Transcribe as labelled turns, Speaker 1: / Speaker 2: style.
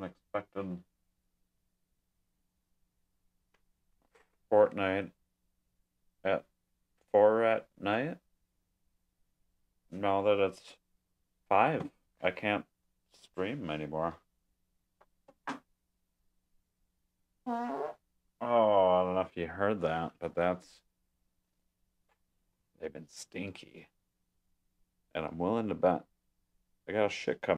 Speaker 1: unexpected Fortnite at four at night. Now that it's five, I can't stream anymore. Oh, I don't know if you heard that, but that's they've been stinky. And I'm willing to bet I got a shit coming.